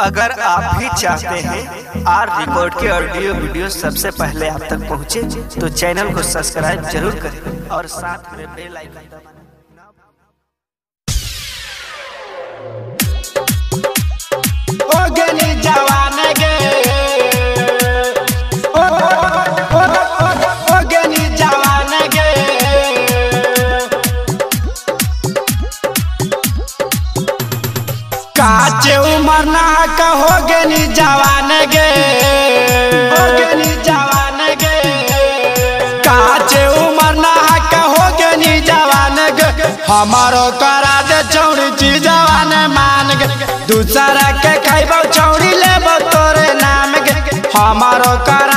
अगर आप भी चाहते हैं आर रिकॉर्ड के ऑडियो वीडियो सबसे पहले आप तक पहुँचे, तो चैनल को सब्सक्राइब ज़रूर करें और साथ में बेल आइकन दबाना काचे उमर ना कहोगनी जवान गे। ओगनी जवान गे। काचे उमर ना कहोगनी जवान गे। हमारो करा दे चौड़ी चीज़ जवान मान गे। दूसरा के खाइबो चौड़ी लेबो तोरे नाम गे। हमारो करा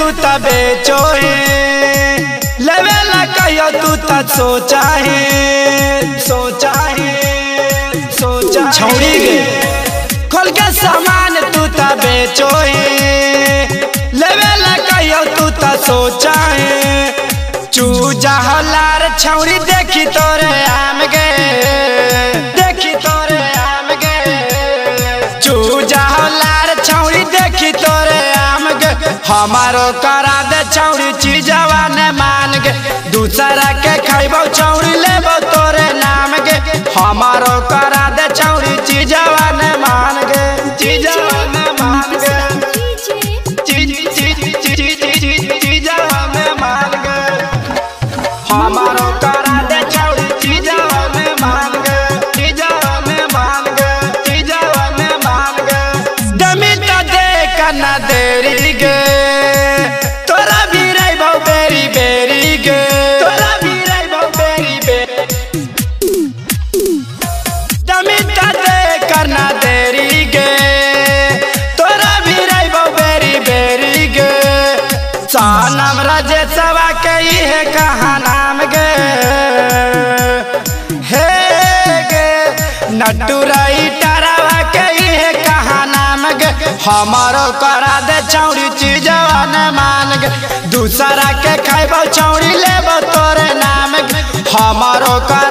तू त बेचो है लेवे ला कहियो तू त सोचा है सोचा है सोचा छौड़ी गे। खोल के सामान तू त बेचो है लेवे ला कहियो तू त सोचा है चूजा हलार छौड़ी देखी तोरे आम गे। हमारो करा दे चौड़ी चीजवा ने मान गे दूसरा के खैबो चौड़ी लेबो तोरे नाम गे हमारो देरी गे। तोरा भी रही बहु बेरी बेरी गे। तोरा भी रही बहु बेरी बेरी दमी तो दे, करना देरी गे। तोरा भी रही बहु बेरी बेरी गे। सानम राजेशवा के है, कहा नाम गे? हे गे गे हमारो करा दे चौड़ी चीज़ मान गे। दूसरा के खाब चौड़ी लेबो, तोरे नाम गे। हमारो करा